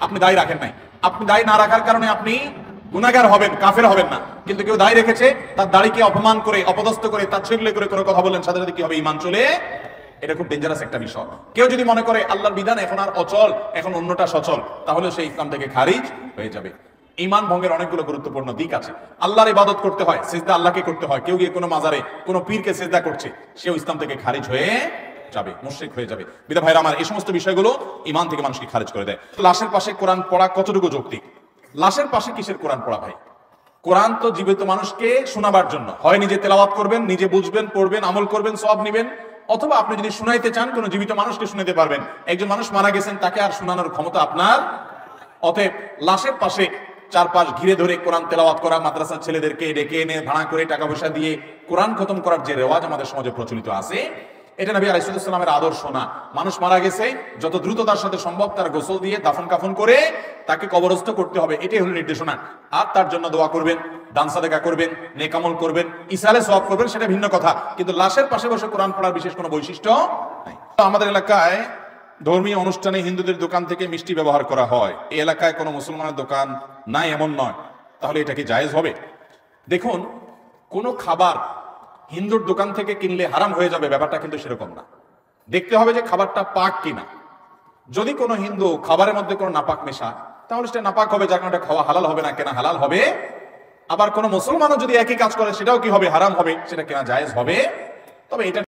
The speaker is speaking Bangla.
আপনি দায় রাখেন নাই। আপনি দায় না রাখার কারণে আপনি গুনাগার হবেন, কাফের হবেন না। কিন্তু কেউ দায় রেখেছে, তার দাড়িকে অপমান করে, অপদস্থ করে, তার ছেলে করে কোনো কথা বললেন, সাথে সাথে কি হবে? ইমান চলে এটা খুব ডেঞ্জারাস একটা বিষয়। কেউ যদি মনে করে আল্লাহর বিধান এখন আর অচল, এখন অন্যটা সচল, তাহলে সেই ইসলাম থেকে খারিজ হয়ে যাবে। ইমান ভঙ্গের অনেকগুলো গুরুত্বপূর্ণ দিক আছে। আল্লাহর ইবাদত করতে হয়, সেজদা আল্লাহকে করতে হয়। কেউ গিয়ে কোনো মাজারে, কোনো পীরকে সেজদা করছে, সেও ইসলাম থেকে খারিজ হয়ে যাবে, মুশরিক হয়ে যাবে। বিদা ভাইরা আমার এই সমস্ত বিষয়গুলো ইমান থেকে মানুষকে খারিজ করে দেয়। লাশের পাশে কোরআন পড়া কতটুকু যৌক্তিক? লাশের পাশে কিসের কোরআন পড়া ভাই? কোরআন তো জীবিত মানুষকে শোনাবার জন্য। হয় নিজে তেলাওয়াত করবেন, নিজে বুঝবেন, পড়বেন, আমল করবেন সব নিবেন, অথবা আপনি যদি শুনাইতে চান, কোনো জীবিত মানুষকে শুনাইতে পারবেন। একজন মানুষ মারা গেছেন, তাকে আর শোনানোর ক্ষমতা আপনার? অতএব লাশের পাশে চারপাশ ঘিরে ধরে কোরআন তেলাওয়াত করা, মাদ্রাসার ছেলেদেরকে ডেকে এনে ভাড়া করে টাকা পয়সা দিয়ে কোরআন খতম করার যে রেওয়াজ আমাদের সমাজে প্রচলিত আছে এটা নবী আলাইসালামের আদর্শ না। মানুষ মারা গেছে, যত দ্রুত তার সাথে সম্ভব তার গোসল দিয়ে দাফন কাফন করে তাকে কবরস্থ করতে হবে, এটাই হলো নির্দেশনা। আর তার জন্য দোয়া করবেন, দান সাদেকা করবেন নেকামল করবেন ইসালে সব করবেন, সেটা ভিন্ন কথা। কিন্তু লাশের পাশে বসে কোরআন পড়ার বিশেষ কোনো বৈশিষ্ট্য নাই। আমাদের এলাকায় ধর্মীয় অনুষ্ঠানে হিন্দুদের দোকান থেকে মিষ্টি ব্যবহার করা হয়। এই এলাকায় কোনো মুসলমানের দোকান নাই, এমন নয়। তাহলে এটা কি জায়েজ হবে? দেখুন, কোনো খাবার হিন্দুর দোকান থেকে কিনলে হারাম হয়ে যাবে, ব্যাপারটা কিন্তু সেরকম না। দেখতে হবে যে খাবারটা পাক কিনা। যদি কোনো হিন্দু খাবারের মধ্যে কোনো নাপাক মেশা তাহলে সেটা নাপাক হবে, যার কারণে খাওয়া হালাল হবে না, কেনা হালাল হবে। আবার কোনো মুসলমানও যদি একই কাজ করে, সেটাও কি হবে? হারাম হবে, সেটা কেনা জায়েজ হবে। তবে এটা